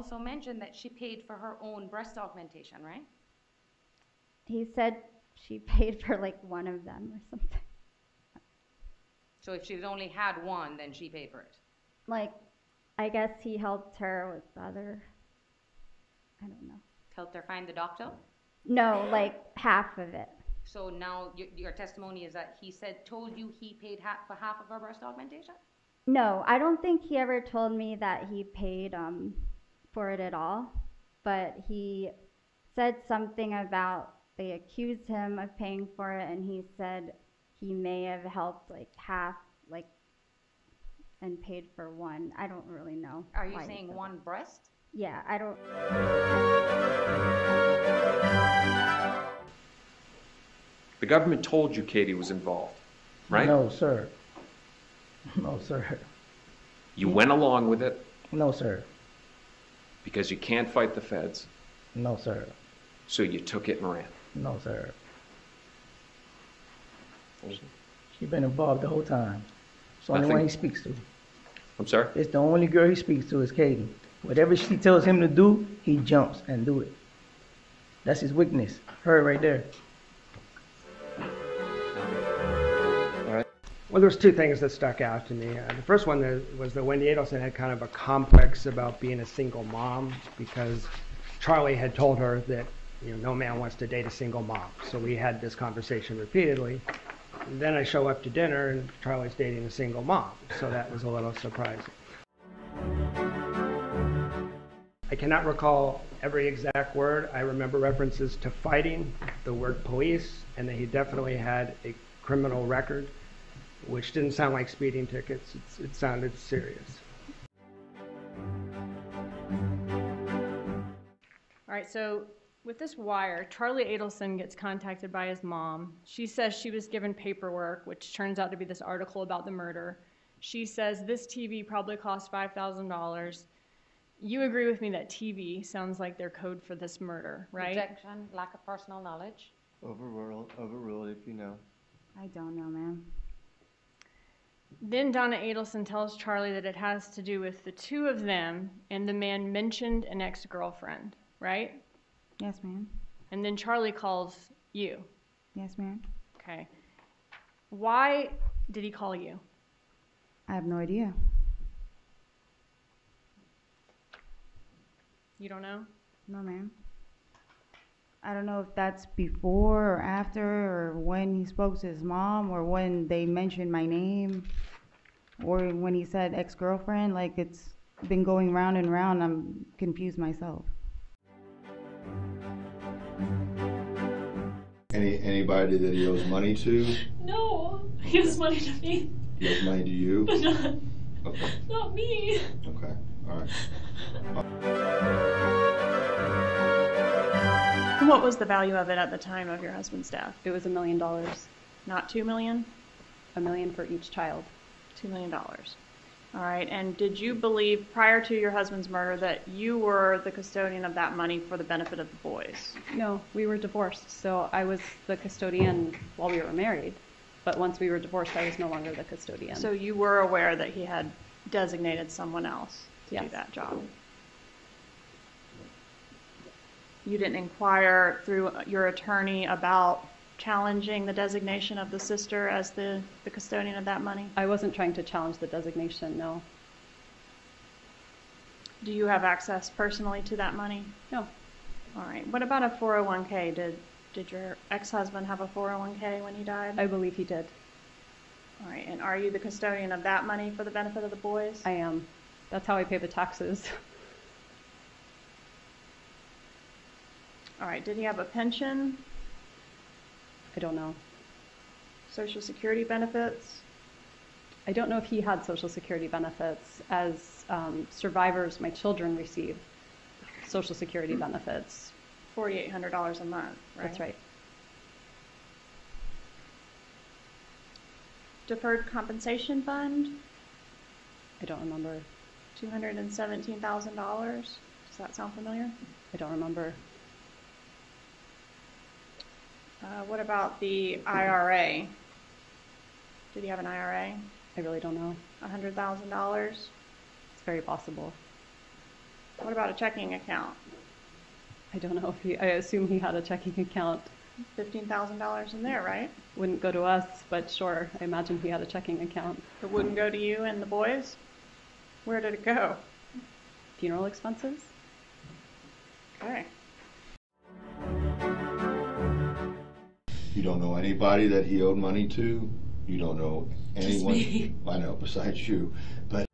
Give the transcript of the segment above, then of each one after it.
also mentioned that she paid for her own breast augmentation, right? He said she paid for like one of them or something. So if she's only had one, then she paid for it. Like, I guess he helped her with the other. I don't know. Helped her find the doctor? No, like half of it. So now your, your testimony is that he said, told you he paid half, for half of her breast augmentation? No, I don't think he ever told me that he paid um, for it at all. But he said something about they accused him of paying for it, and he said he may have helped like half, like, and paid for one. I don't really know. Are you why he saying said one breast? Yeah, I don't. The government told you Katie was involved, right? No, sir. No, sir. You went along with it No, sir. Because you can't fight the feds, No, sir. so you took it and ran. No, sir. She's been involved the whole time. It's the only one he speaks to. I'm sorry? It's the only girl he speaks to is Katie. Whatever she tells him to do, he jumps and do it. That's his weakness. Her right there. Well, there's two things that stuck out to me. Uh, the first one was that Wendi Adelson had kind of a complex about being a single mom because Charlie had told her that you know no man wants to date a single mom. So we had this conversation repeatedly. And then I show up to dinner and Charlie's dating a single mom. So that was a little surprising. I cannot recall every exact word. I remember references to fighting, the word police, and that he definitely had a criminal record which didn't sound like speeding tickets. It's, it sounded serious. All right, so with this wire, Charlie Adelson gets contacted by his mom. She says she was given paperwork, which turns out to be this article about the murder. She says this TV probably cost $5,000. You agree with me that TV sounds like their code for this murder, right? Objection, lack of personal knowledge. Overruled, overruled if you know. I don't know, ma'am. Then Donna Adelson tells Charlie that it has to do with the two of them and the man mentioned an ex girlfriend, right? Yes, ma'am. And then Charlie calls you. Yes, ma'am. Okay. Why did he call you? I have no idea. You don't know? No, ma'am. I don't know if that's before or after, or when he spoke to his mom, or when they mentioned my name, or when he said ex-girlfriend. Like it's been going round and round. I'm confused myself. Any anybody that he owes money to? No, he owes money to me, He owes money to you? but not, Okay, not me. okay, all right. What was the value of it at the time of your husband's death? It was a million dollars, Not two million? a million for each child. Two million dollars. All right, and did you believe prior to your husband's murder that you were the custodian of that money for the benefit of the boys? No, we were divorced, so I was the custodian while we were married. But once we were divorced, I was no longer the custodian. So you were aware that he had designated someone else to do Yes. that job? You didn't inquire through your attorney about challenging the designation of the sister as the, the custodian of that money? I wasn't trying to challenge the designation, no. Do you have access personally to that money? No. All right. What about a 401k? Did did your ex-husband have a 401k when he died? I believe he did. All right. And are you the custodian of that money for the benefit of the boys? I am. That's how I pay the taxes. All right. Did he have a pension, I don't know. social security benefits? I don't know if he had social security benefits. As um, survivors, my children receive social security benefits. $4,800 a month, right? That's right. Deferred compensation fund, I don't remember. $217,000. Does that sound familiar? I don't remember. Uh, what about the IRA? Did he have an IRA? I really don't know. $100,000? It's very possible. What about a checking account? I don't know if he, I assume he had a checking account. Fifteen thousand dollars in there, right? Wouldn't go to us, but sure, I imagine he had a checking account. It wouldn't go to you and the boys? Where did it go? Funeral expenses? Okay. You don't know anybody that he owed money to? You don't know anyone? I know, besides you, but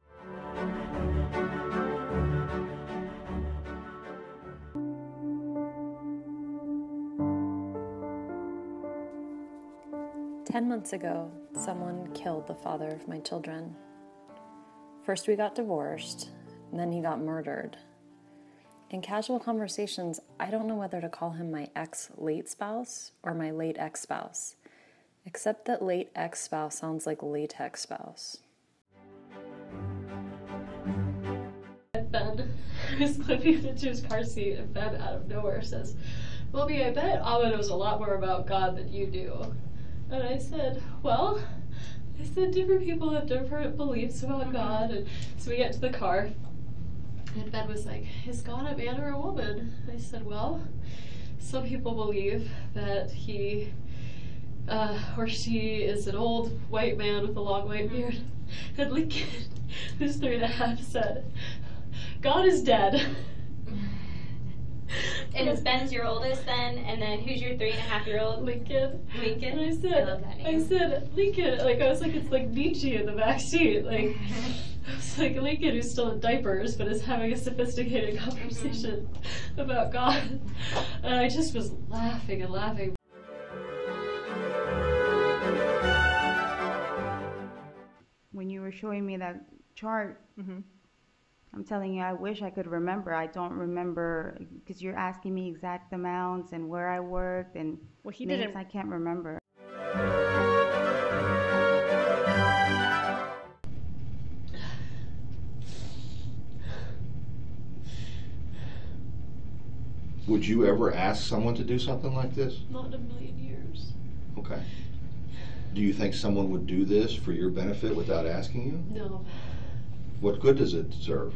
Ten months ago, someone killed the father of my children. First, we got divorced, and then he got murdered. In casual conversations, I don't know whether to call him my ex late spouse or my late ex spouse, except that late ex spouse sounds like latex spouse. Ben was clipping into his car seat, and Ben out of nowhere says, Mommy, I bet Abba knows a lot more about God than you do. And I said, Well, I said, different people have different beliefs about mm-hmm. God. And so we get to the car, and Ben was like, Is God a man or a woman? I said, Well, some people believe that he uh, or she is an old white man with a long white beard. And Lincoln, who's three and a half, said, God is dead. And is Ben's your oldest then? And then who's your three and a half year old? Lincoln. Lincoln. And I I said, love that I name. said, Lincoln, like, I was like, it's like Nietzsche in the back seat. Like, I was like, Lincoln, who's still in diapers, but is having a sophisticated mm-hmm. conversation about God. And I just was laughing and laughing. when you were showing me that chart, mm-hmm. I'm telling you, I wish I could remember. I don't remember because you're asking me exact amounts and where I worked and Well, he names didn't- I can't remember. Would you ever ask someone to do something like this? Not in a million years. Okay. Do you think someone would do this for your benefit without asking you? No. What good does it serve?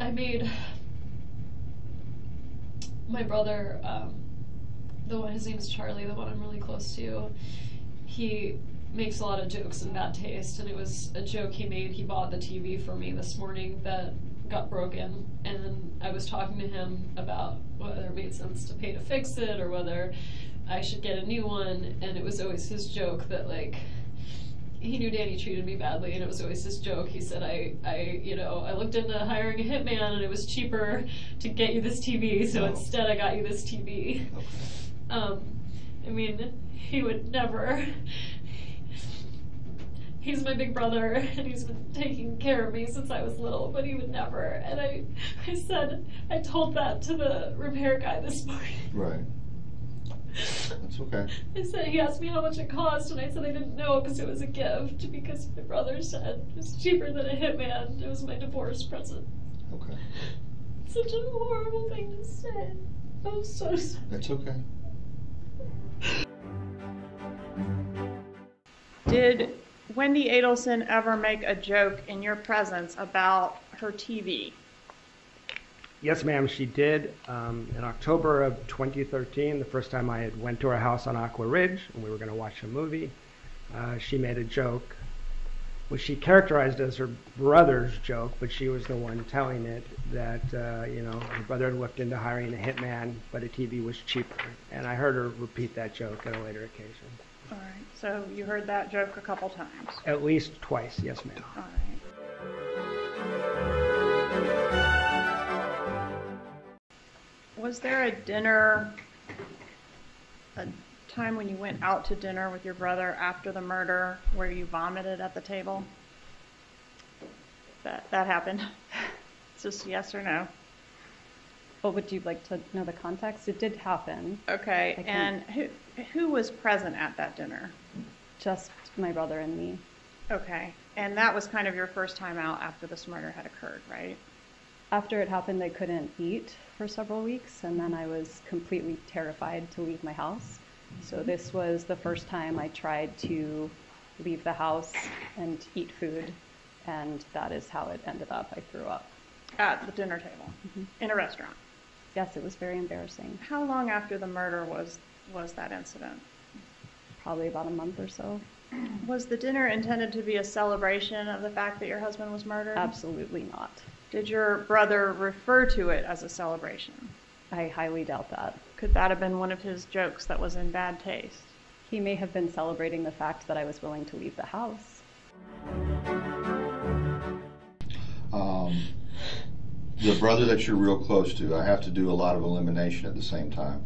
I made my brother, um, the one his name is Charlie, the one I'm really close to. He makes a lot of jokes in bad taste, and it was a joke he made. He bought the TV for me this morning that got broken, and I was talking to him about whether it made sense to pay to fix it or whether I should get a new one, and it was always his joke that like he knew Danny treated me badly, and it was always his joke. He said, "I, I, you know, I looked into hiring a hitman, and it was cheaper to get you this TV, so Oh. instead I got you this TV." Um, I mean, he would never. He's my big brother, and he's been taking care of me since I was little, but he would never. And I, I said, I told that to the repair guy this morning. Right. That's okay. I said he asked me how much it cost, and I said I didn't know because it was a gift. Because my brother said it was cheaper than a hitman. It was my divorce present. Okay. Such a horrible thing to say. I'm so sorry. That's okay. Did Wendi Adelson ever make a joke in your presence about her TV? Yes, ma'am, she did. Um, in October of 2013, the first time I had went to her house on Aqua Ridge and we were going to watch a movie, uh, she made a joke, which she characterized as her brother's joke, but she was the one telling it that uh, you know her brother had looked into hiring a hitman, but a TV was cheaper. And I heard her repeat that joke at a later occasion, All right, so you heard that joke a couple times. at least twice. Yes, ma'am. All right. Was there a dinner, a time when you went out to dinner with your brother after the murder where you vomited at the table? That, that happened? It's just yes or no? What would you like to know the context? It did happen. Okay, and who, who was present at that dinner? Just my brother and me. Okay, and that was kind of your first time out after this murder had occurred, right? After it happened, I couldn't eat for several weeks, and then I was completely terrified to leave my house. So this was the first time I tried to leave the house and eat food and that is how it ended up. I threw up. At the dinner table, mm-hmm. in a restaurant. Yes, it was very embarrassing. How long after the murder was, was that incident? Probably about a month or so. Was the dinner intended to be a celebration of the fact that your husband was murdered? Absolutely not. Did your brother refer to it as a celebration? I highly doubt that. Could that have been one of his jokes that was in bad taste? He may have been celebrating the fact that I was willing to leave the house. Um, the brother that you're real close to, I have to do a lot of elimination at the same time.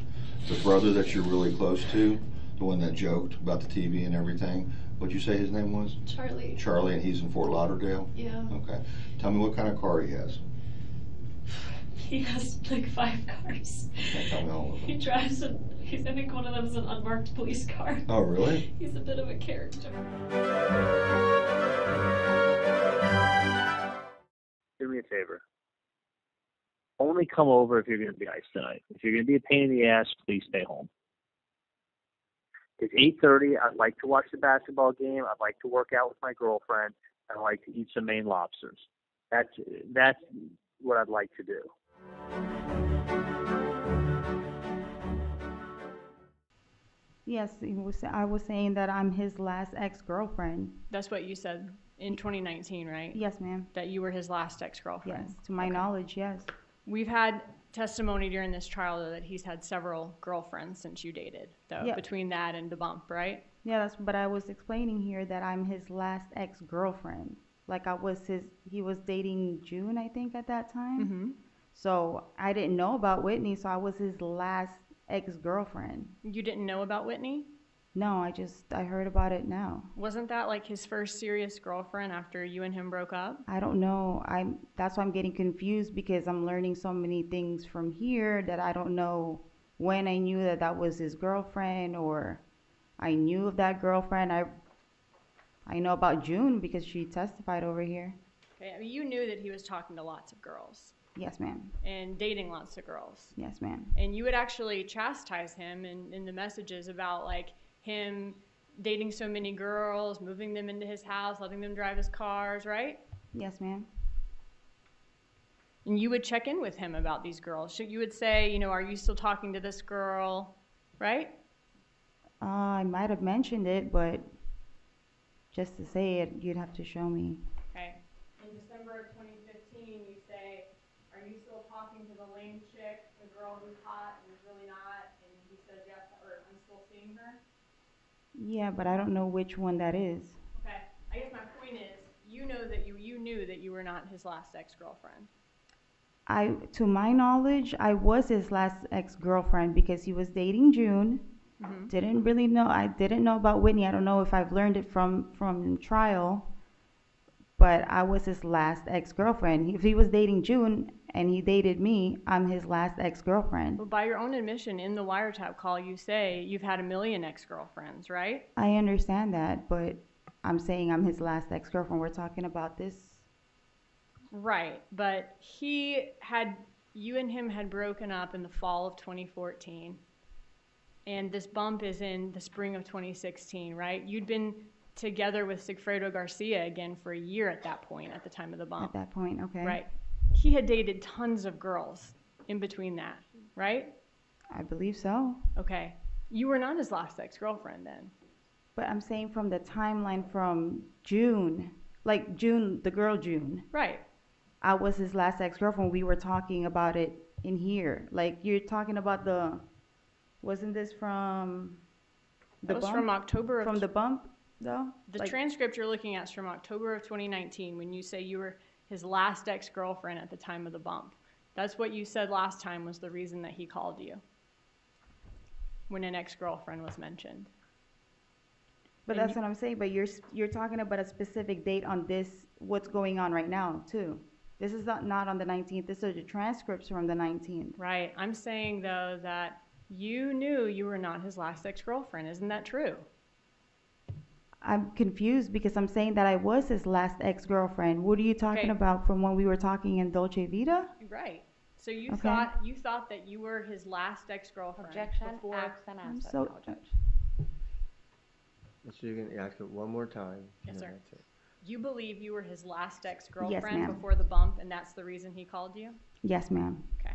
The brother that you're really close to, the one that joked about the TV and everything, what'd you say his name was? Charlie. Charlie, and he's in Fort Lauderdale? Yeah. Okay. Tell me what kind of car he has. He has like five cars. Can't tell me all of them. He drives a. He's I think one of them is an unmarked police car. Oh, really? He's a bit of a character. do me a favor. Only come over if you're going to be ice tonight. If you're going to be a pain in the ass, please stay home. It's 8:30. I'd like to watch the basketball game. I'd like to work out with my girlfriend. I'd like to eat some Maine lobsters. That's that's what I'd like to do. Yes, he was, I was saying that I'm his last ex-girlfriend. That's what you said in 2019, right? Yes, ma'am. That you were his last ex-girlfriend. Yes, to my knowledge, yes. We've had testimony during this trial though that he's had several girlfriends since you dated, though, Yeah. between that and the bump, right? Yeah, that's, but I was explaining here that I'm his last ex-girlfriend. Like I was his, he was dating June, I think, at that time. Mhm. So I didn't know about Whitney, so I was his last ex-girlfriend. You didn't know about Whitney? No, I just, I heard about it now. Wasn't that like his first serious girlfriend after you and him broke up? I don't know. I'm that's why I'm getting confused because I'm learning so many things from here that I don't know when I knew that that was his girlfriend or I knew of that girlfriend. I I know about June because she testified over here. Okay, I mean, you knew that he was talking to lots of girls Yes, ma'am. and dating lots of girls. Yes, ma'am. And you would actually chastise him in, in the messages about like him dating so many girls, moving them into his house, letting them drive his cars, right? Yes, ma'am. And you would check in with him about these girls. So You would say, you know, are you still talking to this girl, right? Uh, I might have mentioned it, but just to say it, you'd have to show me. Okay. In December of 2015, you say, are you still talking to the lame chick, the girl who's hot and is really not? And he says yes, or I'm still seeing her. Yeah, but I don't know which one that is. Okay. I guess my point is, you know that you you knew that you were not his last ex-girlfriend. I, to my knowledge, I was his last ex-girlfriend because he was dating June. Mhm. Didn't really know. I didn't know about Whitney. I don't know if I've learned it from from trial. But I was his last ex-girlfriend. If he was dating June and he dated me, I'm his last ex-girlfriend. Well, by your own admission in the wiretap call, you say you've had a million ex-girlfriends, right? I understand that, but I'm saying I'm his last ex-girlfriend. We're talking about this. Right, but he had you and him had broken up in the fall of 2014, and this bump is in the spring of 2016, right? You'd been together with Sigfredo Garcia again for a year at that point, at the time of the bump. At that point, okay. Right. He had dated tons of girls in between that, right? I believe so. Okay. You were not his last ex-girlfriend then. But I'm saying from the timeline from June, like June, the girl June. Right. I was his last ex-girlfriend. We were talking about it in here. Like you're talking about the, wasn't this from the That was bump? from October of From the bump, though. The Like- transcript you're looking at is from October of 2019 when you say you were his last ex girlfriend at the time of the bump. That's what you said last time was the reason that he called you when an ex girlfriend was mentioned. But and that's you- what I'm saying. But you're you're talking about a specific date on this. What's going on right now too? This is not not on the 19th. This is the transcripts from the 19th. Right. I'm saying, though, that you knew you were not his last ex girlfriend. Isn't that true? I'm confused because I'm saying that I was his last ex-girlfriend. What are you talking Okay. about from when we were talking in Dolce Vita? Right. So you Okay. thought you thought that you were his last ex girlfriend. Objection, before ask and I'm answer. so So you can ask it one more time. Yes, and sir. You believe you were his last ex-girlfriend ma'am. before the bump, and that's the reason he called you? Yes, ma'am. Okay.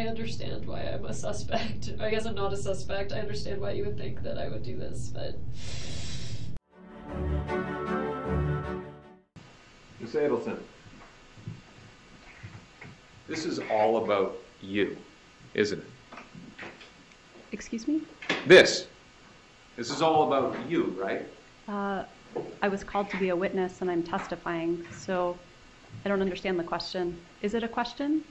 I understand why I'm a suspect. I guess I'm not a suspect. I understand why you would think that I would do this, but Ms. Adelson, this is all about you, isn't it? Excuse me? This. This is all about you, right? Uh, I was called to be a witness and I'm testifying, so I don't understand the question. Is it a question?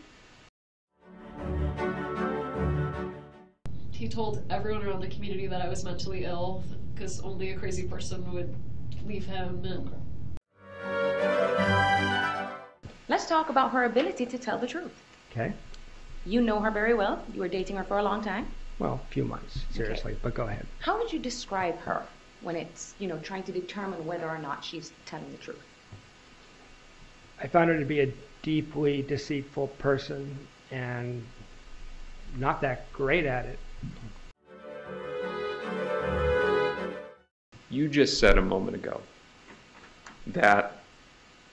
He told everyone around the community that I was mentally ill because only a crazy person would leave him and Let's talk about her ability to tell the truth. Okay? You know her very well. You were dating her for a long time. Well, a few months, seriously, but go ahead. How would you describe her when it's, you know, trying to determine whether or not she's telling the truth? I found her to be a deeply deceitful person and not that great at it. You just said a moment ago that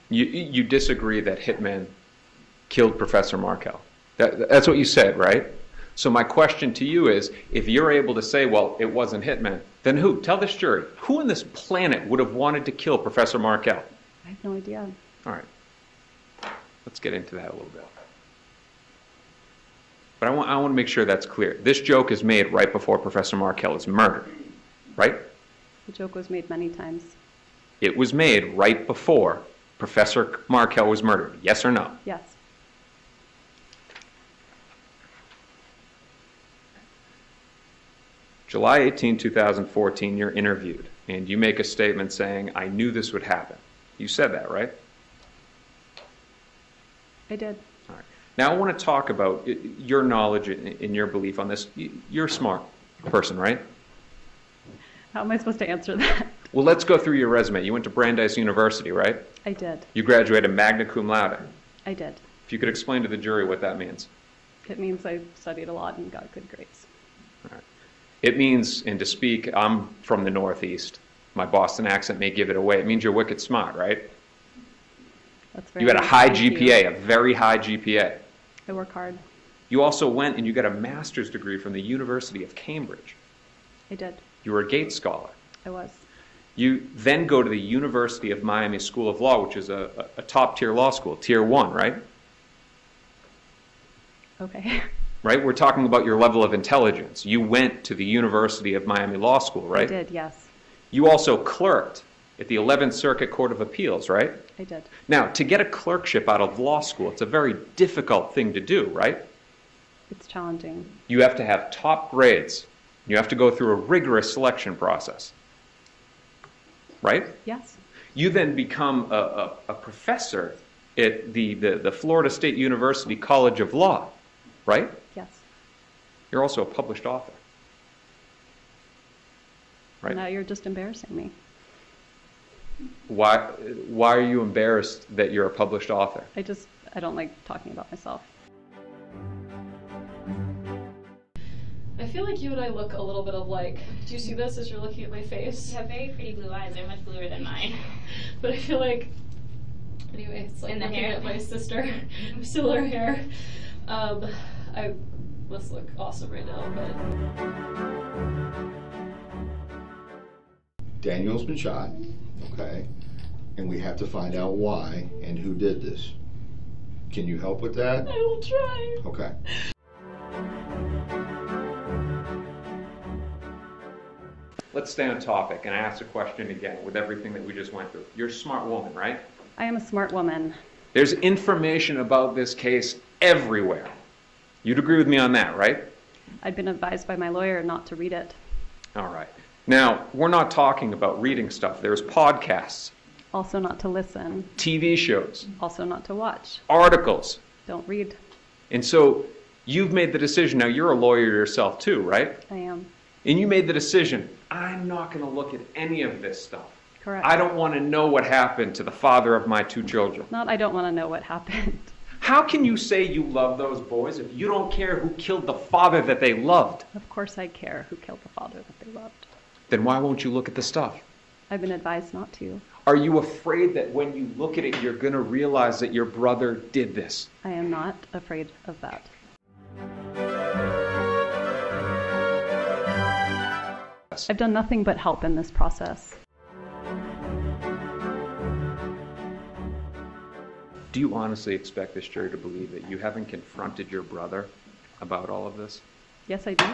you, you disagree that Hitman killed Professor Markel. That, that's what you said, right? So my question to you is, if you're able to say, well, it wasn't Hitman, then who? Tell this jury. Who on this planet would have wanted to kill Professor Markel? I have no idea. All right. Let's get into that a little bit. But I want, I want to make sure that's clear. This joke is made right before Professor Markel is murdered, right? The joke was made many times. It was made right before Professor Markel was murdered. Yes or no? Yes. July 18, 2014, you're interviewed, and you make a statement saying, I knew this would happen. You said that, right? I did. Now, I want to talk about your knowledge and your belief on this. You're a smart person, right? How am I supposed to answer that? Well, let's go through your resume. You went to Brandeis University, right? I did. You graduated magna cum laude. I did. If you could explain to the jury what that means. It means I studied a lot and got good grades. It means, and to speak, I'm from the Northeast. My Boston accent may give it away. It means you're wicked smart, right? That's very You had a high Thank you. GPA, a very high GPA. I work hard. You also went and you got a master's degree from the University of Cambridge. I did. You were a Gates Scholar. I was. You then go to the University of Miami School of Law, which is a, a, a top tier law school, tier one, right? Okay. Right? We're talking about your level of intelligence. You went to the University of Miami Law School, right? I did, yes. You also clerked at the 11th Circuit Court of Appeals, right? I did. Now, to get a clerkship out of law school, it's a very difficult thing to do, right? It's challenging. You have to have top grades. You have to go through a rigorous selection process, right? Yes. You then become a, a, a professor at the, the, the Florida State University College of Law, right? Yes. You're also a published author. Right. Now you're just embarrassing me. Why, why are you embarrassed that you're a published author? I just, I don't like talking about myself. I feel like you and I look a little bit of like. Do you see this as you're looking at my face? You have very pretty blue eyes. They're much bluer than mine. But I feel like. Anyway, it's like In the looking hair? at my sister, similar hair. Um, I must look awesome right now, but. Daniel's been shot, okay? And we have to find out why and who did this. Can you help with that? I will try. Okay. Let's stay on topic and ask the question again with everything that we just went through. You're a smart woman, right? I am a smart woman. There's information about this case everywhere. You'd agree with me on that, right? I'd been advised by my lawyer not to read it. All right. Now, we're not talking about reading stuff. There's podcasts, Also not to listen. TV shows, Also not to watch. articles. Don't read. And so you've made the decision. Now, you're a lawyer yourself, too, right? I am. And you made the decision I'm not going to look at any of this stuff. Correct. I don't want to know what happened to the father of my two children. Not I don't want to know what happened. How can you say you love those boys if you don't care who killed the father that they loved? Of course I care who killed the father that they loved. Then why won't you look at the stuff? I've been advised not to. Are you afraid that when you look at it, you're going to realize that your brother did this? I am not afraid of that. I've done nothing but help in this process. Do you honestly expect this jury to believe that you haven't confronted your brother about all of this? Yes, I do.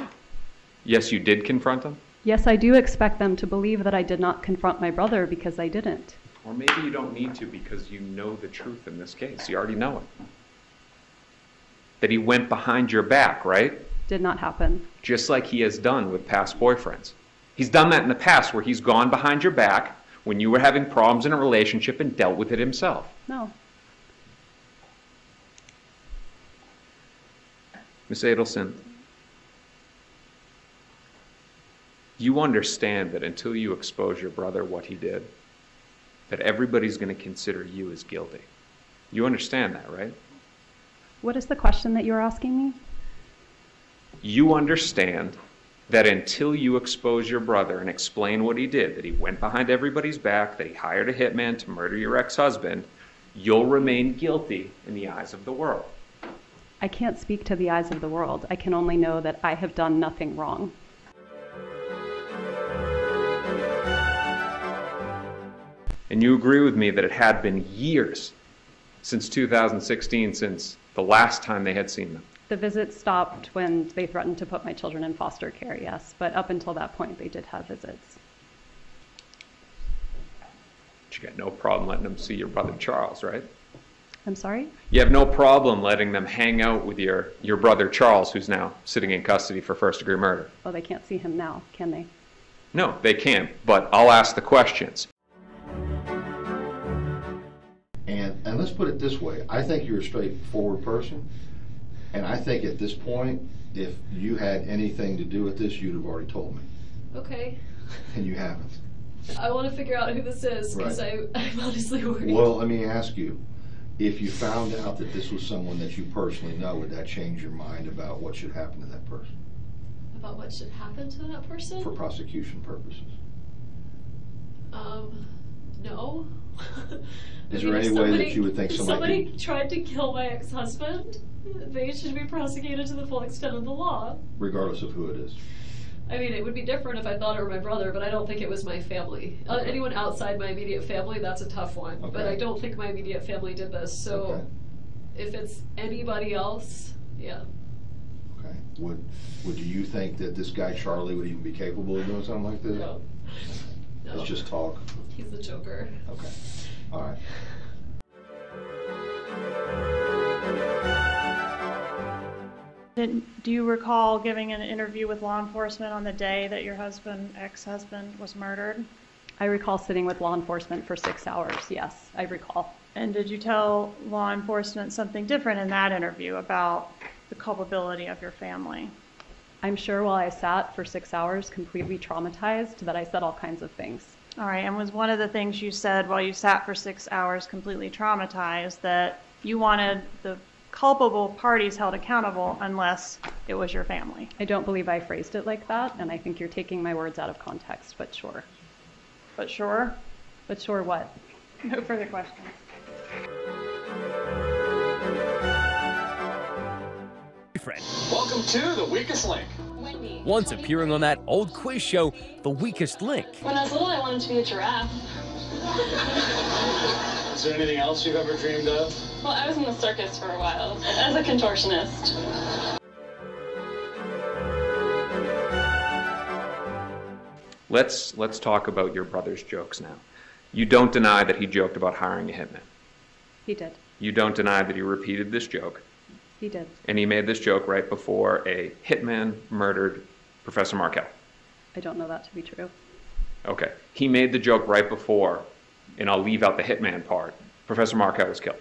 Yes, you did confront him? Yes, I do expect them to believe that I did not confront my brother because I didn't. Or maybe you don't need to because you know the truth in this case. You already know it. That he went behind your back, right? Did not happen. Just like he has done with past boyfriends. He's done that in the past where he's gone behind your back when you were having problems in a relationship and dealt with it himself. No. Miss Adelson, you understand that until you expose your brother what he did, that everybody's going to consider you as guilty. You understand that, right? What is the question that you're asking me? You understand that until you expose your brother and explain what he did, that he went behind everybody's back, that he hired a hitman to murder your ex husband, you'll remain guilty in the eyes of the world. I can't speak to the eyes of the world. I can only know that I have done nothing wrong. And you agree with me that it had been years since 2016 since the last time they had seen them. The visit stopped when they threatened to put my children in foster care, yes, but up until that point, they did have visits. But you got no problem letting them see your brother Charles, right? I'm sorry? You have no problem letting them hang out with your, your brother Charles, who's now sitting in custody for first degree murder. Well, they can't see him now, can they? No, they can't, but I'll ask the questions. Let's put it this way, I think you're a straightforward person, and I think at this point, if you had anything to do with this, you'd have already told me, Okay. and you haven't. I want to figure out who this is because Right. I'm honestly worried. Well, let me ask you, if you found out that this was someone that you personally know, would that change your mind about what should happen to that person About what should happen to that person? for prosecution purposes? Um, no. Is there if any way that somebody- you would think if somebody somebody tried to kill my ex-husband, they should be prosecuted to the full extent of the law. regardless of who it is? I mean, it would be different if I thought it were my brother, but I don't think it was my family. Uh, Okay. anyone outside my immediate family, that's a tough one. But Okay. I don't think my immediate family did this. So Okay. if it's anybody else, yeah. Okay. Would, would you think that this guy Charlie would even be capable of doing something like this? No. No. It's just talk. He's the Joker. Okay. All right. Did, do you recall giving an interview with law enforcement on the day that your husband, ex-husband, was murdered? I recall sitting with law enforcement for six hours, yes, I recall. And did you tell law enforcement something different in that interview about the culpability of your family? I'm sure while I sat for six hours completely traumatized that I said all kinds of things. All right, and was one of the things you said while you sat for six hours completely traumatized that you wanted the culpable parties held accountable unless it was your family? I don't believe I phrased it like that, and I think you're taking my words out of context, but sure. But sure? But sure what? No further questions. Welcome to The Weakest Link. Wendi. Once appearing on that old quiz show, The Weakest Link. When I was little, I wanted to be a giraffe. Is there anything else you've ever dreamed of? Well, I was in the circus for a while as a contortionist. Let's, let's talk about your brother's jokes now. You don't deny that he joked about hiring a hitman. He did. You don't deny that he repeated this joke. He did. And he made this joke right before a hitman murdered Professor Markel. I don't know that to be true. Okay. He made the joke right before, and I'll leave out the hitman part. Professor Markel was killed.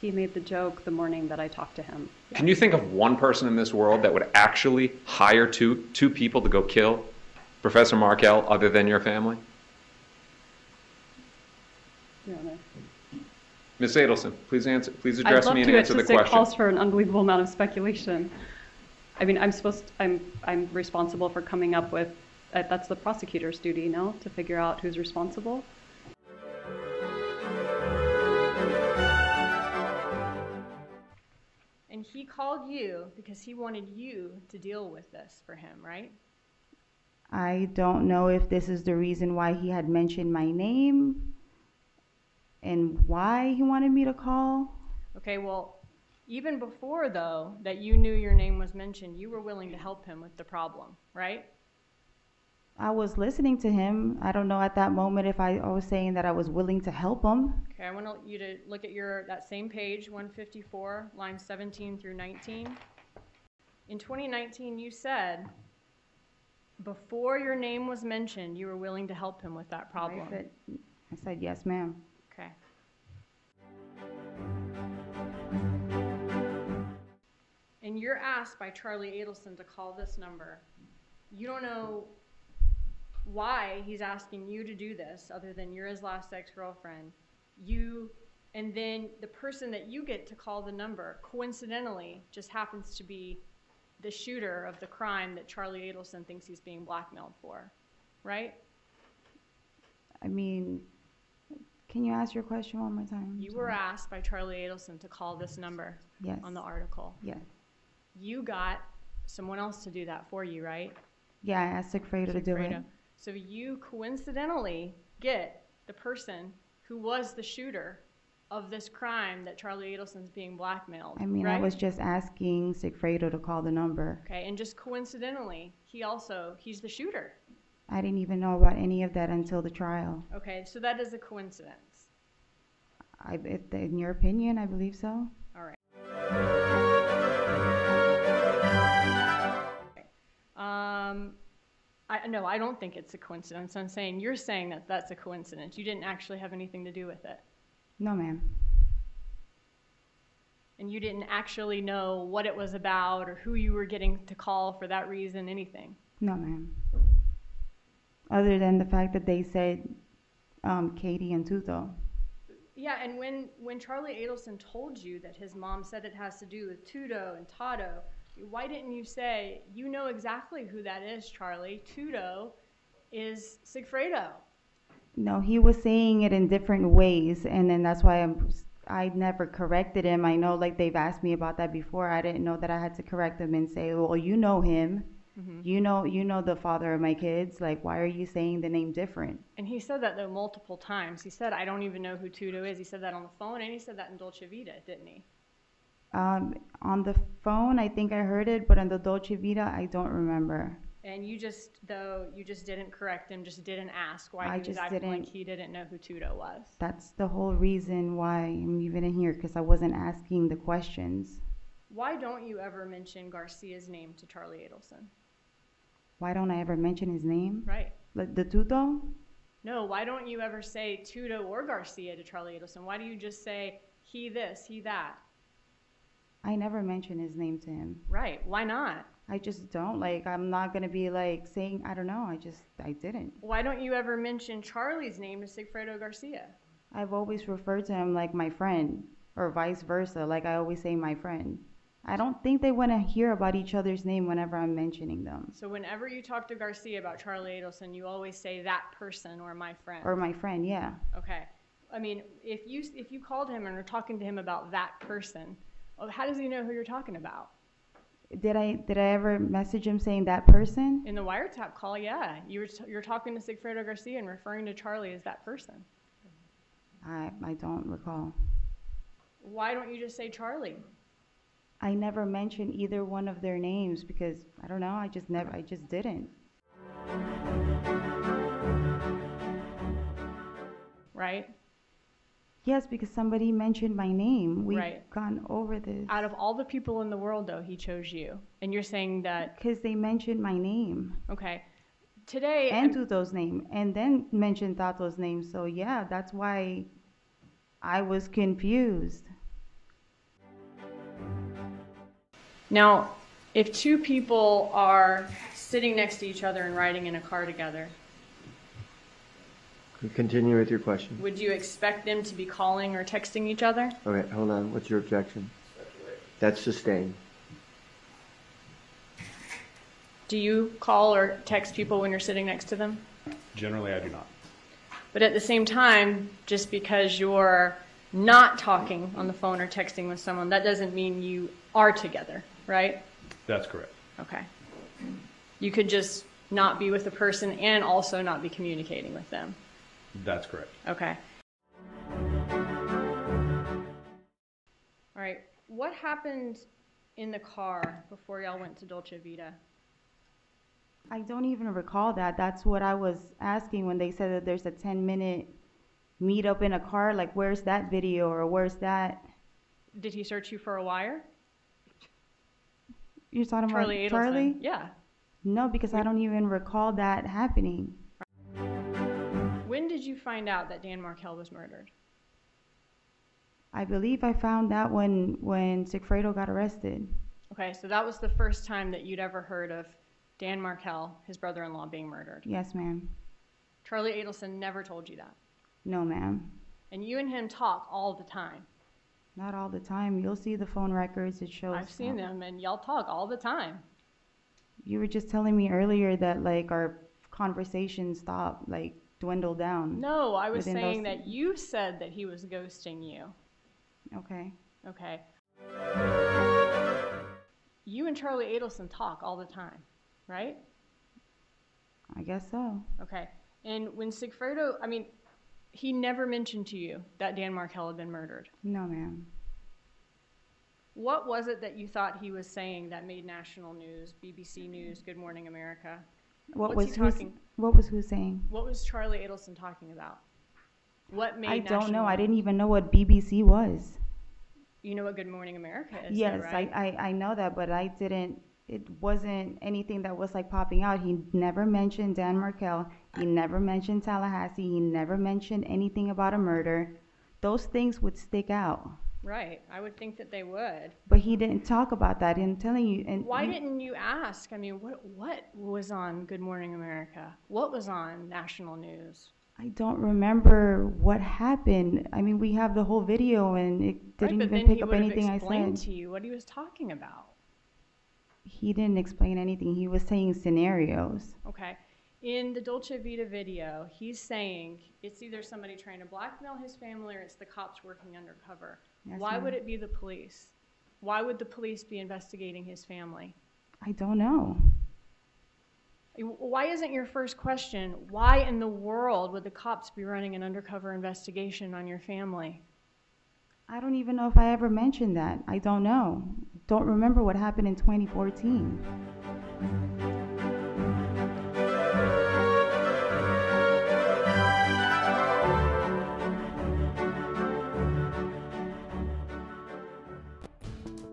He made the joke the morning that I talked to him. Can you think of one person in this world that would actually hire two, two people to go kill Professor Markel other than your family? Your Honor. Ms. Adelson, please answer, please I'd address love me and to, answer it the just it calls for an unbelievable amount of speculation. I mean, I'm supposed, I'm, I'm responsible for coming up with, uh, that's the prosecutor's duty, no? To figure out who's responsible? And he called you because he wanted you to deal with this for him, right? I don't know if this is the reason why he had mentioned my name and why he wanted me to call. Okay, well, even before though that you knew your name was mentioned, you were willing to help him with the problem, right? I was listening to him. I don't know at that moment if I, I was saying that I was willing to help him. Okay, I want you to look at your that same page, 154, lines 17 through 19. In 2019, you said before your name was mentioned, you were willing to help him with that problem. I said, I said yes, ma'am. And you're asked by Charlie Adelson to call this number. You don't know why he's asking you to do this, other than you're his last ex girlfriend. You, and then the person that you get to call the number, coincidentally, just happens to be the shooter of the crime that Charlie Adelson thinks he's being blackmailed for, right? I mean, can you ask your question one more time? You were asked by Charlie Adelson to call this number Yes. on the article. Yes. You got someone else to do that for you, right? Yeah, I asked Sigfredo to do it. So you coincidentally get the person who was the shooter of this crime that Charlie Adelson's being blackmailed. I mean, right? I was just asking Sigfredo to call the number. Okay, and just coincidentally, he also he's the shooter. I didn't even know about any of that until the trial. Okay, so that is a coincidence. I, in your opinion, I believe so. All right. Um, I no, I don't think it's a coincidence. I'm saying you're saying that that's a coincidence. You didn't actually have anything to do with it, No, ma'am. and you didn't actually know what it was about or who you were getting to call for that reason. Anything. No, ma'am. Other than the fact that they said um, Katie and Tuto. Yeah, and when when Charlie Adelson told you that his mom said it has to do with Tuto and Tato, why didn't you say you know exactly who that is, Charlie? Tudo is Sigfredo. No, he was saying it in different ways, and then that's why I'm. I never corrected him. I know, like they've asked me about that before. I didn't know that I had to correct him and say, "Well, you know him. Mhm. You know, you know the father of my kids. Like, why are you saying the name different?" And he said that though multiple times. He said, "I don't even know who Tudo is." He said that on the phone, and he said that in Dolce Vita, didn't he? Um, on the phone, I think I heard it, but on the Dolce Vita, I don't remember. And you just though you just didn't correct him, just didn't ask why I he was just acting like didn't- he didn't know who Tudo was. That's the whole reason why I'm even in here, because I wasn't asking the questions. Why don't you ever mention Garcia's name to Charlie Adelson? Why don't I ever mention his name? Right. Like the Tuto? No, why don't you ever say Tudo or Garcia to Charlie Adelson? Why do you just say he this, he that? I never mention his name to him. Right. Why not? I just don't. Like, I'm not gonna be like saying, I don't know. I just, I didn't. Why don't you ever mention Charlie's name to Sigfredo Garcia? I've always referred to him like my friend, or vice versa. Like I always say, my friend. I don't think they want to hear about each other's name whenever I'm mentioning them, So whenever you talk to Garcia about Charlie Adelson, you always say that person or my friend. or my friend. Yeah. Okay. I mean, if you if you called him and were talking to him about that person, how does he know who you're talking about? Did I did I ever message him saying that person? In the wiretap call, yeah, you were t- you're talking to Sigfredo Garcia and referring to Charlie as that person. I I don't recall. Why don't you just say Charlie? I never mentioned either one of their names because I don't know. I just never. I just didn't. Right? Yes, because somebody mentioned my name. We've Right. gone over this. Out of all the people in the world, though, he chose you, and you're saying that Because they mentioned my name. okay. Today, and Tuto's name, and then mentioned Tato's name. So yeah, that's why I was confused. Now, if two people are sitting next to each other and riding in a car together, Continue with your question. Would you expect them to be calling or texting each other? Okay, hold on. What's your objection? That's sustained. Do you call or text people when you're sitting next to them? Generally, I do not. But at the same time, just because you're not talking on the phone or texting with someone, that doesn't mean you are together, right? That's correct. Okay. You could just not be with the person and also not be communicating with them. That's correct. Okay. All right. What happened in the car before y'all went to Dolce Vita? I don't even recall that. That's what I was asking when they said that there's a 10 minute meet up in a car. Like, where's that video or where's that? Did he search you for a wire? You're talking Charlie about Adelson. Charlie? Yeah. No, because I don't even recall that happening. When did you find out that Dan Markel was murdered? I believe I found that when when Sigfredo got arrested. Okay, so that was the first time that you'd ever heard of Dan Markel, his brother-in-law, being murdered. Yes, ma'am. Charlie Adelson never told you that. No, ma'am. And you and him talk all the time. Not all the time. You'll see the phone records. It shows. I've seen them, and y'all talk all the time. You were just telling me earlier that like our conversation stopped, like dwindled down. No, I was saying those- that you said that he was ghosting you. Okay. Okay. You and Charlie Adelson talk all the time, right? I guess so. Okay. And when Sigfredo, I mean, he never mentioned to you that Dan Markel had been murdered. No, ma'am. What was it that you thought he was saying that made national news, BBC News, Good Morning America? What What's was he who's, talking? What was who saying? What was Charlie Adelson talking about? What made I don't know. national I didn't even know what BBC was. You know what Good Morning America is, though, yes, right? I, I I know that, but I didn't. It wasn't anything that was like popping out. He never mentioned Dan Markel. He never mentioned Tallahassee. He never mentioned anything about a murder. Those things would stick out. Right. I would think that they would. But he didn't talk about that. I'm telling you. And Why didn't you ask? I mean, what what was on Good Morning America? What was on national news? I don't remember what happened. I mean, we have the whole video, and it didn't but even pick up anything I said. to you what he was talking about. He didn't explain anything. He was saying scenarios. Okay. In the Dolce Vita video, he's saying it's either somebody trying to blackmail his family or it's the cops working undercover. Yes, Why would it be the police? Why would the police be investigating his family? I don't know. Why isn't your first question, why in the world would the cops be running an undercover investigation on your family? I don't even know if I ever mentioned that. I don't know. Don't remember what happened in 2014.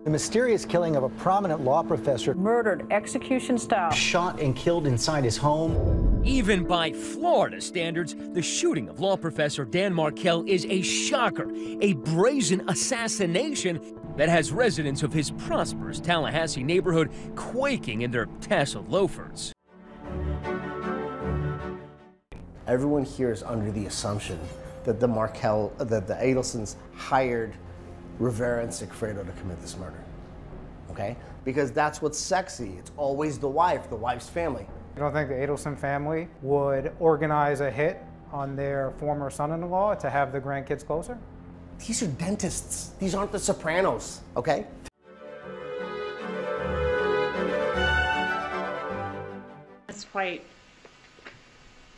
The mysterious killing of a prominent law professor, murdered execution style, shot and killed inside his home. Even by Florida standards, the shooting of law professor Dan Markel is a shocker, a brazen assassination that has residents of his prosperous Tallahassee neighborhood quaking in their tasseled loafers. Everyone here is under the assumption that the Markel, that the Adelsons hired Rivera and Sigfredo to commit this murder. Okay? Because that's what's sexy. It's always the wife, the wife's family. I don't think the Adelson family would organize a hit on their former son-in-law to have the grandkids closer. These are dentists. These aren't the Sopranos, okay? That's quite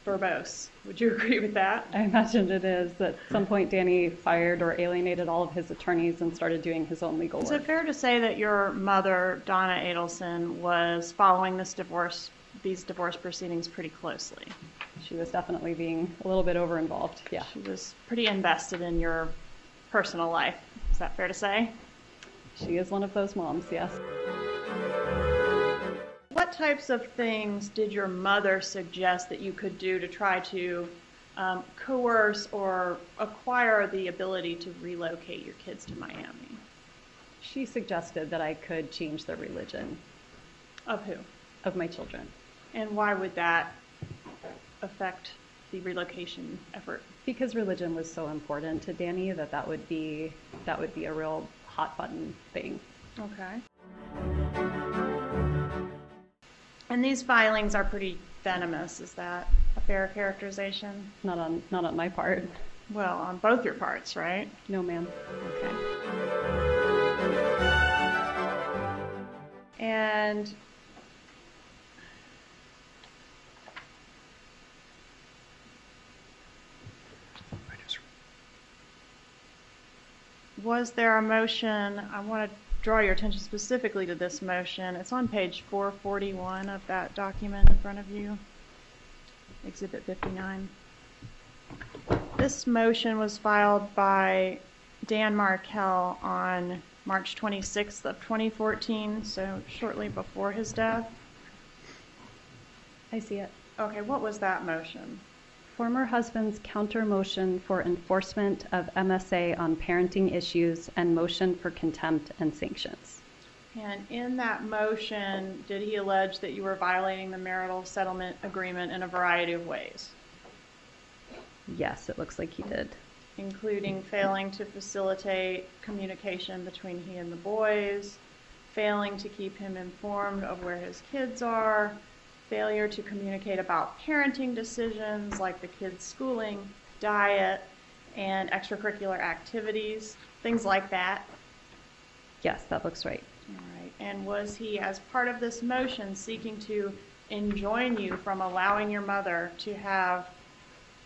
verbose. Would you agree with that? I imagine it is. That at some point, Danny fired or alienated all of his attorneys and started doing his own legal work. Is it fair to say that your mother, Donna Adelson, was following this divorce, these divorce proceedings pretty closely? She was definitely being a little bit over involved. Yeah. She was pretty invested in your personal life. Is that fair to say? She is one of those moms, yes. What types of things did your mother suggest that you could do to try to um, coerce or acquire the ability to relocate your kids to Miami? She suggested that I could change the religion Of who? of my children. And why would that affect the relocation effort? Because religion was so important to Danny that that would be, that would be a real hot button thing. Okay. And these filings are pretty venomous, is that a fair characterization? Not on, not on my part. Well, on both your parts, right? No, ma'am. Okay. And was there a motion, I want to draw your attention specifically to this motion. It's on page 441 of that document in front of you, Exhibit 59. This motion was filed by Dan Markel on March 26th of 2014, so shortly before his death. I see it. Okay, what was that motion? Former husband's counter motion for enforcement of MSA on parenting issues and motion for contempt and sanctions. And in that motion, did he allege that you were violating the marital settlement agreement in a variety of ways, Yes, it looks like he did. including failing to facilitate communication between he and the boys, failing to keep him informed of where his kids are, failure to communicate about parenting decisions like the kids' schooling, diet, and extracurricular activities, things like that? Yes, that looks right. All right. And was he, as part of this motion, seeking to enjoin you from allowing your mother to have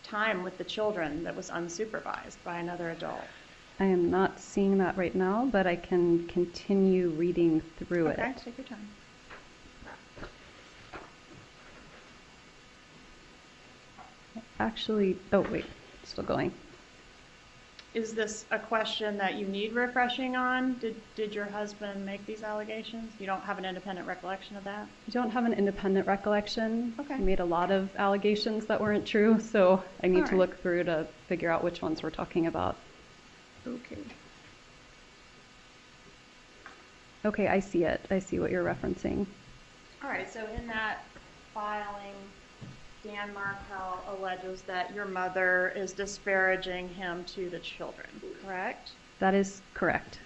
time with the children that was unsupervised by another adult? I am not seeing that right now, but I can continue reading through Okay, it. take your time. Actually, oh wait, still going. Is this a question that you need refreshing on? Did, did your husband make these allegations? You don't have an independent recollection of that? I don't have an independent recollection. Okay. He made a lot of allegations that weren't true, so I need All to right. look through to figure out which ones we're talking about. Okay. Okay, I see it. I see what you're referencing. All right, so in that filing, Dan Markel alleges that your mother is disparaging him to the children, correct? That is correct.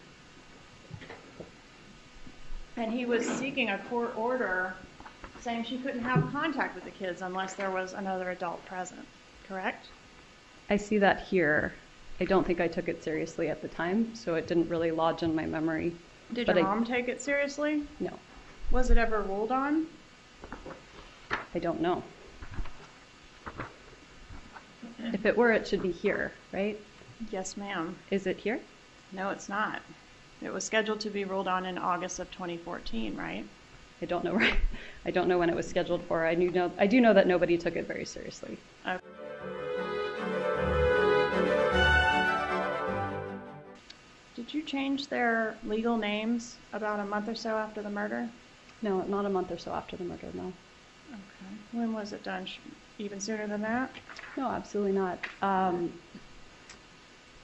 And he was seeking a court order saying she couldn't have contact with the kids unless there was another adult present, correct? I see that here. I don't think I took it seriously at the time, so it didn't really lodge in my memory. Did But your I- mom take it seriously? No, Was it ever ruled on? I don't know. If it were, it should be here, right? Yes, ma'am. Is it here? No, it's not. It was scheduled to be ruled on in August of 2014, right? I don't know. Right? I don't know when it was scheduled for. I knew know. I do know that nobody took it very seriously. Okay. Did you change their legal names about a month or so after the murder? No, not a month or so after the murder. No. Okay. When was it done? Even sooner than that? No, absolutely not. Um,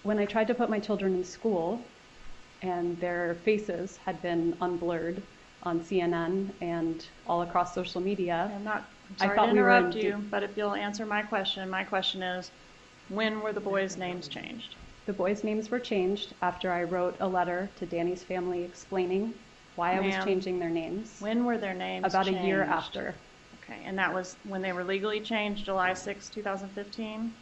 when I tried to put my children in school, and their faces had been unblurred on CNN and all across social media, I'm not, sorry to we in interrupt di- you, but if you'll answer my question, my question is, when were the boys' names changed? The boys' names were changed after I wrote a letter to Danny's family explaining why I was changing their names. When were their names changed? About a year after. Okay, and that was when they were legally changed, July 6, 2015?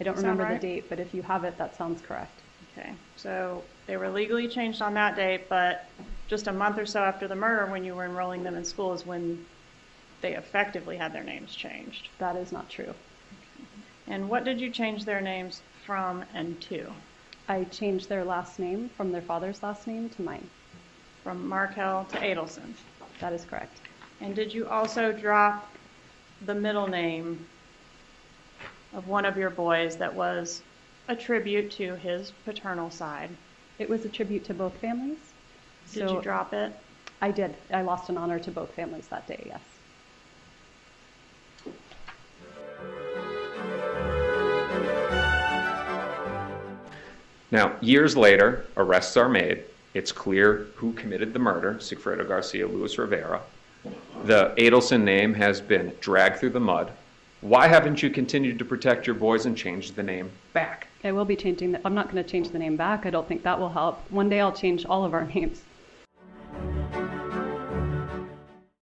I don't Sound remember right? the date, but if you have it, that sounds correct. Okay, so they were legally changed on that date, but just a month or so after the murder, when you were enrolling them in school, is when they effectively had their names changed. That is not true. And what did you change their names from and to? I changed their last name from their father's last name to mine. From Markel to Adelson? That is correct. And did you also drop the middle name of one of your boys that was a tribute to his paternal side? It was a tribute to both families. Did So- you drop it? I did. I lost an honor to both families that day, yes. Now, years later, arrests are made. It's clear who committed the murder, Sigfredo Garcia Luis Rivera. The Adelson name has been dragged through the mud. Why haven't you continued to protect your boys and changed the name back? I will be changing, the- I'm not going to change the name back. I don't think that will help. One day I'll change all of our names.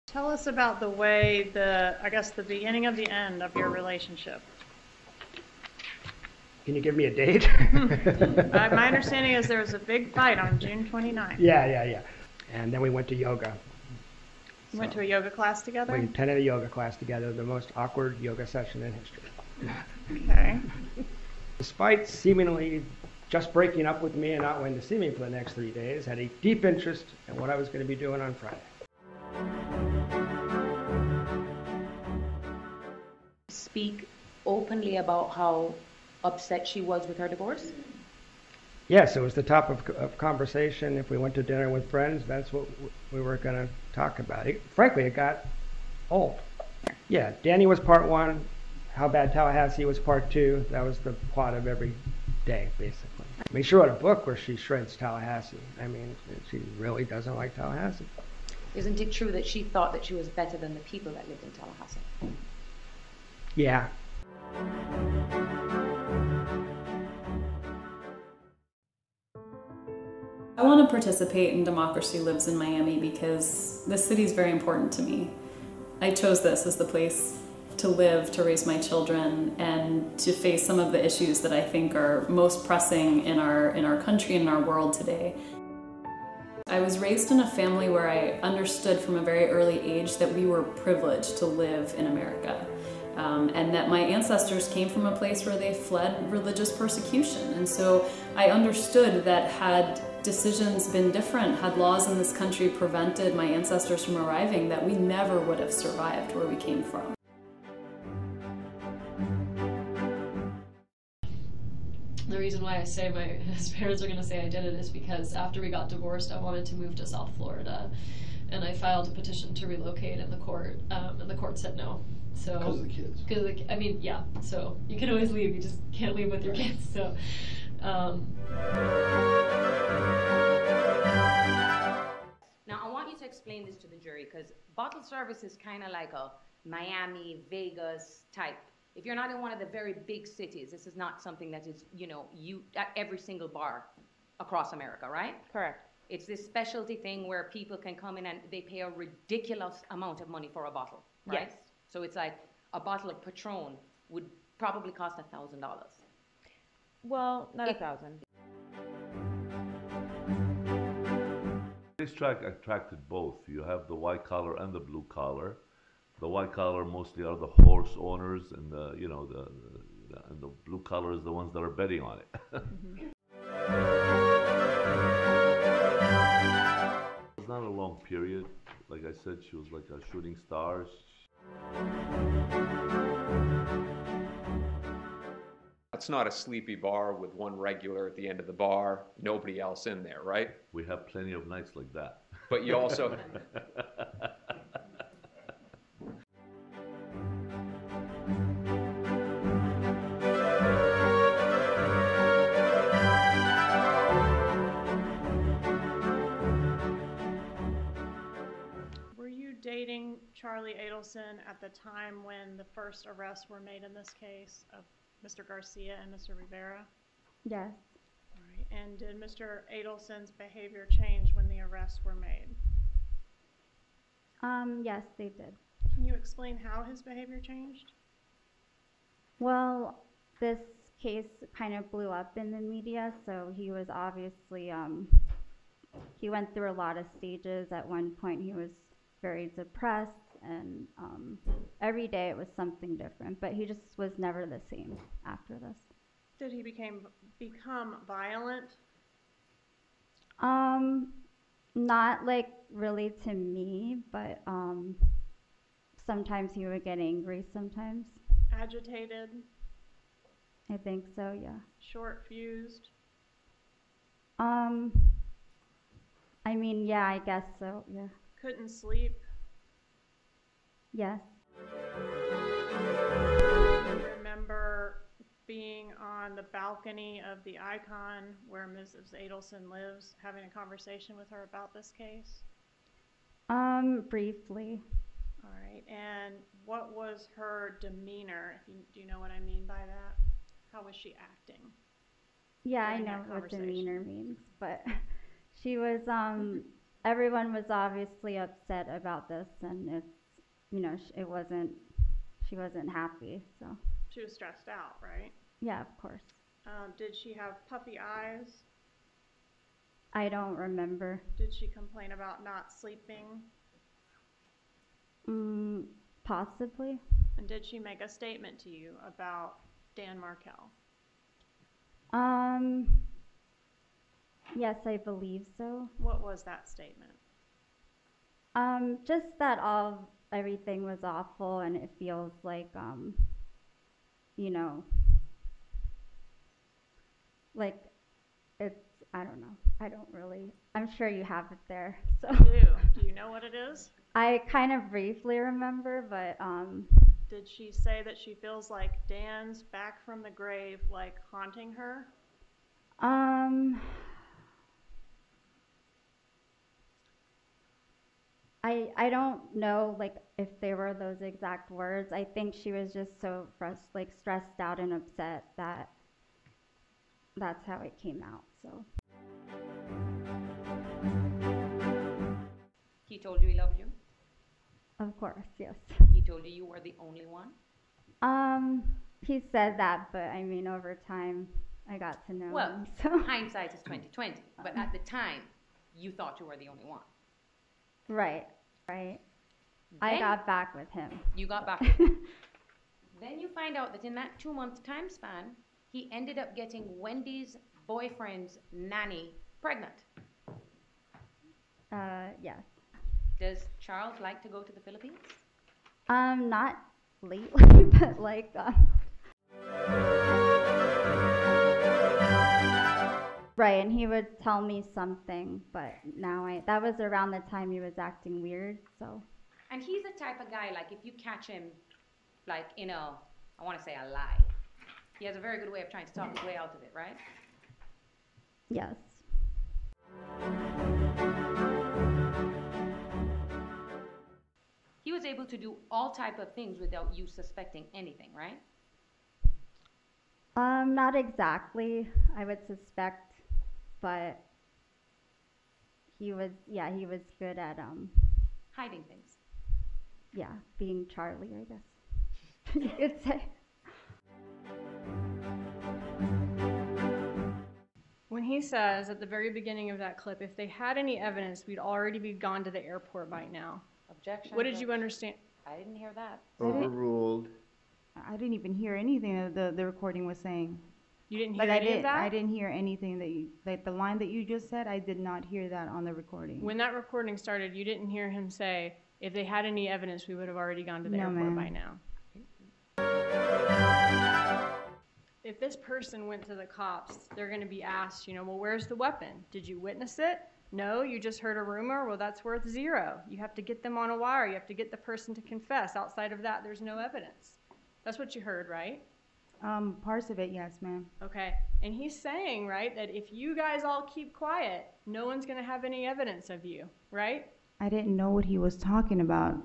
Tell us about the way the, I guess, the beginning of the end of your relationship. Can you give me a date? Uh, My understanding is there was a big fight on June 29th. Yeah, yeah, yeah. And then we went to yoga. You went to a yoga class together? We attended a yoga class together, the most awkward yoga session in history. Okay. Despite seemingly just breaking up with me and not wanting to see me for the next three days, had a deep interest in what I was going to be doing on Friday. Speak openly about how upset she was with her divorce? Yes, it was the topic of, of conversation. If we went to dinner with friends, that's what we were going to talk about. It, frankly, it got old. Yeah, Danny was part one. How Bad Tallahassee was part two. That was the plot of every day, basically. I mean, she wrote a book where she shreds Tallahassee. I mean, she really doesn't like Tallahassee. Isn't it true that she thought that she was better than the people that lived in Tallahassee? Yeah. To participate in Democracy Lives in Miami because this city is very important to me. I chose this as the place to live, to raise my children, and to face some of the issues that I think are most pressing in our in our country and in our world today. I was raised in a family where I understood from a very early age that we were privileged to live in America. Um, and that my ancestors came from a place where they fled religious persecution. And so I understood that had decisions been different, had laws in this country prevented my ancestors from arriving, that we never would have survived where we came from. The reason why I say my his parents are going to say I did it is because after we got divorced, I wanted to move to South Florida, and I filed a petition to relocate, and the court um, and the court said no. So 'Cause of the kids. Because of the, ki- I mean, yeah. So you can always leave. You just can't leave with your kids. So. Um, Now, I want you to explain this to the jury because bottle service is kind of like a Miami, Vegas type. If you're not in one of the very big cities, this is not something that is, you know, you at every single bar across America, right? Correct. It's this specialty thing where people can come in and they pay a ridiculous amount of money for a bottle, right? Yes. So it's like a bottle of Patron would probably cost a thousand dollars. Well, not a thousand. This track attracted both. You have the white collar and the blue collar. The white collar mostly are the horse owners, and the you know the, the and the blue collar is the ones that are betting on it. It was not a long period. Like I said, she was like a shooting star. It's not a sleepy bar with one regular at the end of the bar, nobody else in there, right? We have plenty of nights like that. But you also, Were you dating Charlie Adelson at the time when the first arrests were made in this case of Mr. Garcia and Mr. Rivera? Yes. All right. And did Mr. Adelson's behavior change when the arrests were made? Um, yes, they did. Can you explain how his behavior changed? Well, this case kind of blew up in the media, so he was obviously, um, he went through a lot of stages. At one point, he was very depressed, and um, every day it was something different, but he just was never the same after this. Did he became become violent? Um, not like really to me, but um, sometimes he would get angry sometimes. Agitated? I think so, yeah. Short fused? Um, I mean, yeah, I guess so, yeah. Couldn't sleep? Yes. remember being on the balcony of the Icon where Mrs. Adelson lives, having a conversation with her about this case? Um, briefly. All right, and what was her demeanor? Do you know what I mean by that? How was she acting? Yeah, I know what demeanor means, but she was, um, everyone was obviously upset about this, and it's, you know, sh- it wasn't, she wasn't happy, so, She was stressed out, right? yeah, of course. Um, did she have puffy eyes? I don't remember. Did she complain about not sleeping? Mm, possibly. And did she make a statement to you about Dan Markel? Um, yes, I believe so. What was that statement? Um, just that all, everything was awful, and it feels like, um, you know, like it's, I don't know. I don't really, I'm sure you have it there, so. I do. Do you know what it is? I kind of briefly remember, but, um, Did she say that she feels like Dan's back from the grave, like haunting her? um, I, I don't know, like, if they were those exact words. I think she was just so frus- like stressed out and upset that that's how it came out, so. He told you he loved you? Of course, yes. He told you you were the only one? Um, he said that, but I mean, over time, I got to know Well, him, so. hindsight is 2020, but at the time, you thought you were the only one. Right, right. I Then- got back with him. You got back. then you find out that in that two month time span, he ended up getting Wendi's boyfriend's nanny pregnant. Uh, yes. Does Charles like to go to the Philippines? Um, not lately, but like, um. Right, and he would tell me something, but now I, that was around the time he was acting weird, so. And he's the type of guy, like, if you catch him, like, in a, I want to say a lie, he has a very good way of trying to talk his way out of it, right? Yes. He was able to do all type of things without you suspecting anything, right? Um, not exactly, I would suspect, but he was, yeah, he was good at, um, Hiding things. yeah, being Charlie, I guess. you could say. When he says at the very beginning of that clip, if they had any evidence, we'd already be gone to the airport by now. Objection. What did you understand? I didn't hear that. Overruled. I didn't even hear anything that the, the recording was saying. You didn't Like hear I any didn't, of that? I didn't hear anything that you, like the line that you just said, I did not hear that on the recording. When that recording started, you didn't hear him say, if they had any evidence, we would have already gone to the No, airport ma'am. by now. If this person went to the cops, they're going to be asked, you know, well, where's the weapon? Did you witness it? No, you just heard a rumor. Well, that's worth zero. You have to get them on a wire. You have to get the person to confess. Outside of that, there's no evidence. That's what you heard, right? Um, parts of it, yes, ma'am. Okay. And he's saying, right, that if you guys all keep quiet, no one's going to have any evidence of you, right? I didn't know what he was talking about.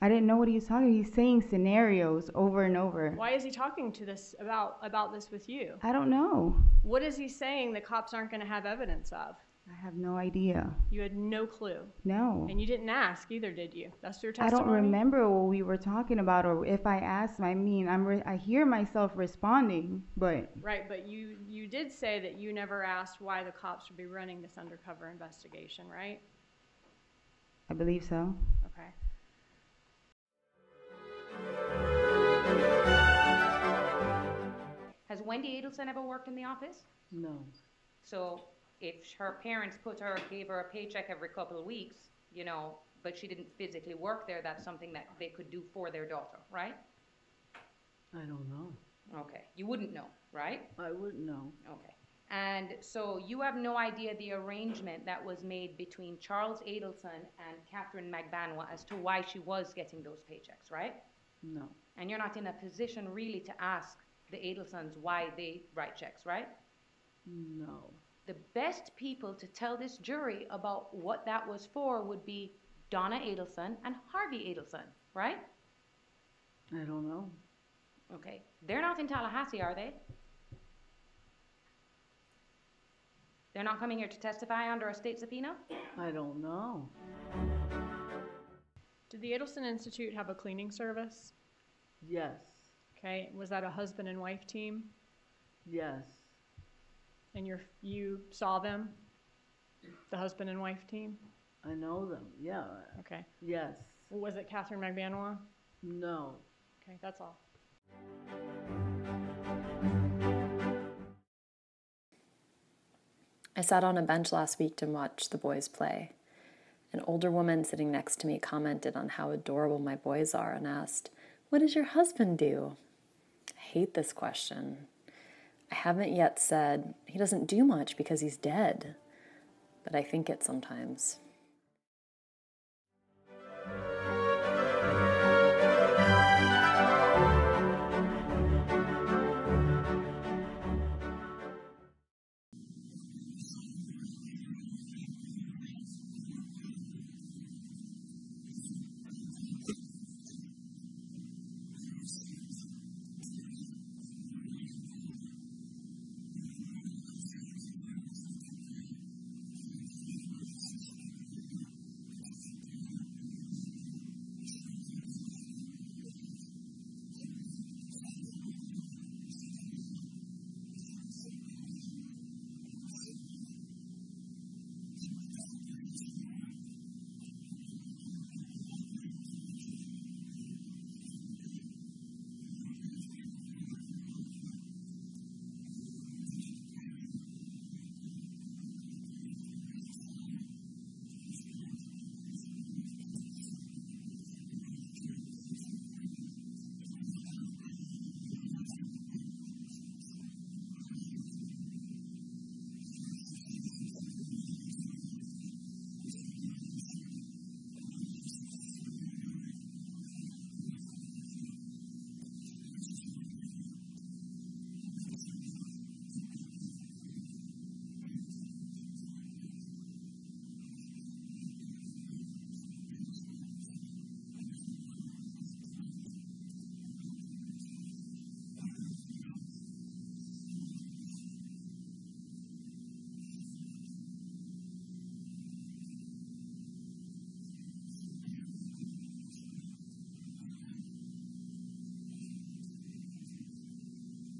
I didn't know what he was talking. He's saying scenarios over and over. Why is he talking to this about about this with you? I don't know. What is he saying the cops aren't going to have evidence of? I have no idea. You had no clue. No. And you didn't ask either, did you? That's your testimony. I don't remember what we were talking about, or if I asked. I mean, I'm re- I hear myself responding, but Right, but you you did say that you never asked why the cops would be running this undercover investigation, right? I believe so. Okay. Has Wendi Adelson ever worked in the office? No. So if her parents put her, gave her a paycheck every couple of weeks, you know, but she didn't physically work there, that's something that they could do for their daughter, right? I don't know. Okay, you wouldn't know, right? I wouldn't know. Okay. And so you have no idea the arrangement that was made between Charles Adelson and Katherine Magbanua as to why she was getting those paychecks, right? No. And you're not in a position really to ask the Adelsons why they write checks, right? No. The best people to tell this jury about what that was for would be Donna Adelson and Harvey Adelson, right? I don't know. Okay. They're not in Tallahassee, are they? They're not coming here to testify under a state subpoena? I don't know. Did the Adelson Institute have a cleaning service? Yes, Okay, was that a husband and wife team? yes, And you're, you saw them? The husband and wife team? I know them, yeah, Okay. yes, Was it Katherine Magbanua? no. Okay, that's all. I sat on a bench last week to watch the boys play. An older woman sitting next to me commented on how adorable my boys are and asked, What does your husband do? I hate this question. I haven't yet said, He doesn't do much because he's dead. But I think it sometimes.